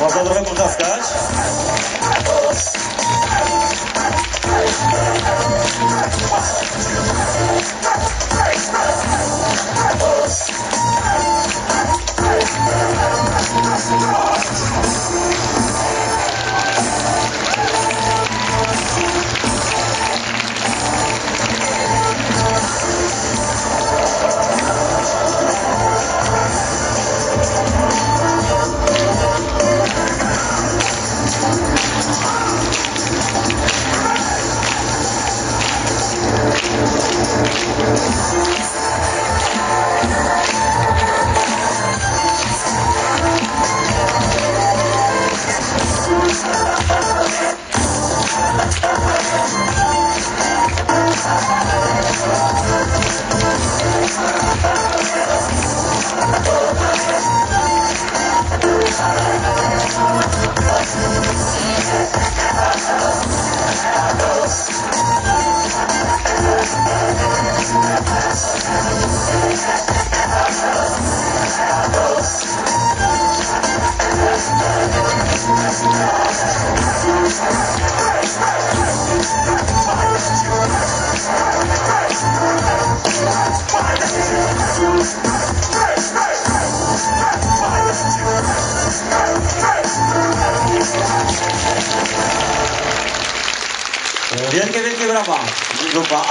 Można trochę potrzaskać. Wielkie, wielkie brawa. Grupa